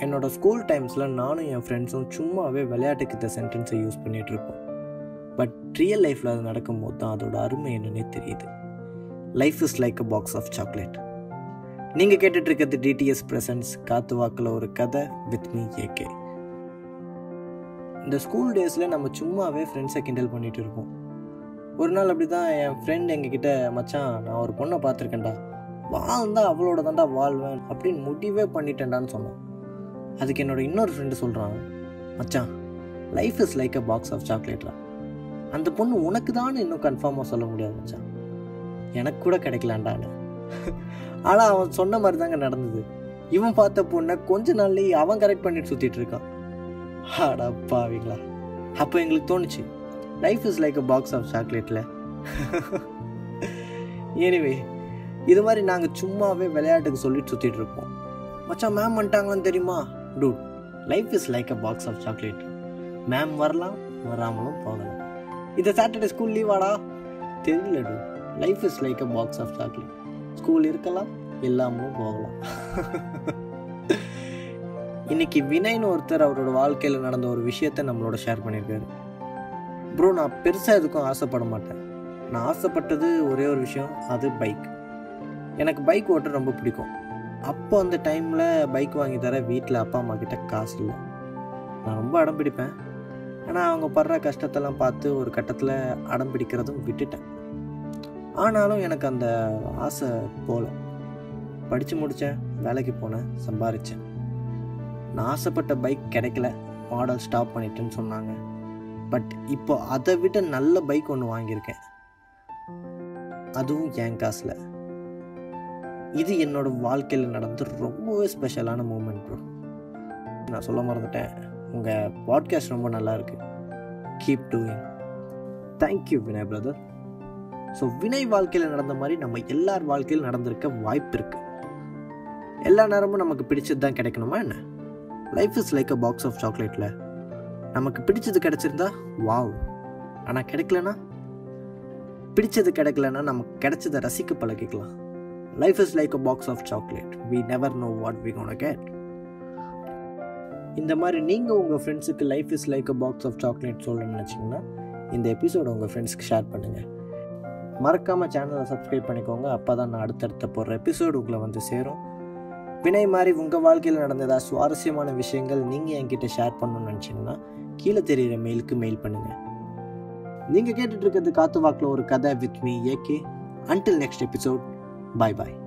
என்னோடய ஸ்கூல் டைம்ஸில் நானும் என் ஃப்ரெண்ட்ஸும் சும்மாவே விளையாட்டுக்கு இந்த சென்டென்ஸை யூஸ் பண்ணிகிட்டு இருப்போம். பட் ரியல் லைஃப்பில் அது நடக்கும்போது தான் அதோட அருமை என்னன்னே தெரியுது. Life is like a box of chocolate நீங்கள் கேட்டுட்ருக்கிறது டிடிஎஸ் ப்ரெசன்ஸ் காத்து வாக்கில் ஒரு கதை வித் மீ ஏகே இந்த ஸ்கூல் டேஸில் நம்ம சும்மாவே ஃப்ரெண்ட்ஸை கிண்டல் பண்ணிகிட்டு இருப்போம். ஒரு நாள் அப்படி தான் என் ஃப்ரெண்ட் எங்ககிட்ட மச்சான் நான் ஒரு பொண்ணை பார்த்துருக்கேன்டா. வாழ்ந்தா அவளோட தான்டா வாழ்வேன் அப்படின்னு முடிவே பண்ணிட்டேன்டான்னு சொன்னான். அதுக்கு என்னோட இன்னொரு ஃப்ரெண்டு சொல்கிறான் மச்சான் life is like a box of சாக்லேட்ரா அந்த பொண்ணு உனக்கு தான் இன்னும் கன்ஃபார்மாக சொல்ல முடியாது மச்சான். எனக்கு கூட கிடைக்கலான்டான்னு ஆனால் அவன் சொன்ன மாதிரி தாங்க நடந்தது. இவன் பார்த்த பொண்ணை கொஞ்ச நாள்லேயே அவன் கரெக்ட் பண்ணிட்டு சுற்றிட்டு இருக்கான். ஆடா பாவிங்களா அப்போ எங்களுக்கு தோணுச்சு life is like a box of சாக்லேட்டில் anyway இது மாதிரி நாங்கள் சும்மாவே விளையாட்டுக்கு சொல்லிட்டு சுற்றிட்டு இருப்போம். மச்சான் மேம் வந்துட்டாங்களான்னு தெரியுமா? Dude life is like a box of chocolate ma'am வரலாம் வராமலும் போகலாம். இந்த சாட்டர்டே ஸ்கூல் லீவாடா தெரியல two life is like a box of chocolate school இருக்கலாம் இல்லாமலும் போகலாம். இன்னைக்கு வினய்னு ஒருத்தர் அவரோட வாழ்க்கையில் நடந்த ஒரு விஷயத்த நம்மளோட ஷேர் பண்ணியிருக்காரு. ப்ரோ நான் பெருசாக எதுக்கும் ஆசைப்பட மாட்டேன். நான் ஆசைப்பட்டது ஒரே ஒரு விஷயம் அது பைக் எனக்கு பைக் ஓட்ட ரொம்ப பிடிக்கும். அப்போ அந்த டைமில் பைக் வாங்கி தர வீட்டில் அப்பா அம்மா கிட்ட காசு இல்லை. நான் ரொம்ப அடம் பிடிப்பேன். ஆனால் அவங்க படுற கஷ்டத்தெல்லாம் பார்த்து ஒரு கட்டத்தில் அடம் பிடிக்கிறதும் விட்டுட்டேன். ஆனாலும் எனக்கு அந்த ஆசை போல. படித்து முடித்தேன் வேலைக்கு போனேன் சம்பாரித்தேன் நான் ஆசைப்பட்ட பைக் கிடைக்கல. மாடல் ஸ்டாப் பண்ணிட்டேன்னு சொன்னாங்க. பட் இப்போ அதை விட நல்ல பைக் ஒன்று வாங்கியிருக்கேன். அதுவும் என் காசில். இது என்னோட வாழ்க்கையில் நடந்த ரொம்பவே ஸ்பெஷலான மூமெண்ட் ப்ரோ நான் சொல்ல மறந்துட்டேன். உங்கள் பாட்காஸ்ட் ரொம்ப நல்லா இருக்குது keep doing thank you Vinay brother so Vinay வாழ்க்கையில் நடந்த மாதிரி நம்ம எல்லார் வாழ்க்கையில் நடந்திருக்க வாய்ப்பு இருக்குது எல்லா நேரமும் நமக்கு பிடிச்சது தான் கிடைக்கணுமா என்ன? Life is like a box of சாக்லேட்டில் நமக்கு பிடிச்சது கிடச்சிருந்தா வாவ் ஆனால் கிடைக்கலனா? பிடிச்சது கிடைக்கலனா நமக்கு கிடைச்சதை ரசிக்க பழகிக்கலாம். Life is like a box of chocolate we never know what we gonna get இந்த மாதிரி நீங்கள் உங்கள் ஃப்ரெண்ட்ஸுக்கு life is like a box of chocolate சொல்லணும்னு நினச்சிங்கன்னா இந்த எபிசோட உங்கள் ஃப்ரெண்ட்ஸ்க்கு ஷேர் பண்ணுங்கள் மறக்காமல் சேனலை சப்ஸ்கிரைப் பண்ணிக்கோங்க. அப்போ தான் நான் அடுத்தடுத்த போடுற எபிசோடு உங்களை வந்து சேரும். வினை மாதிரி உங்கள் வாழ்க்கையில் நடந்த ஏதாவது சுவாரஸ்யமான விஷயங்கள் நீங்கள் என்கிட்ட ஷேர் பண்ணணும்னு நினச்சிங்கன்னா கீழே தெரிகிற மெயிலுக்கு மெயில் பண்ணுங்கள் நீங்கள் கேட்டுட்டு இருக்கிறது காத்து வாக்கில் ஒரு கதை with me AK until next episode Bye bye.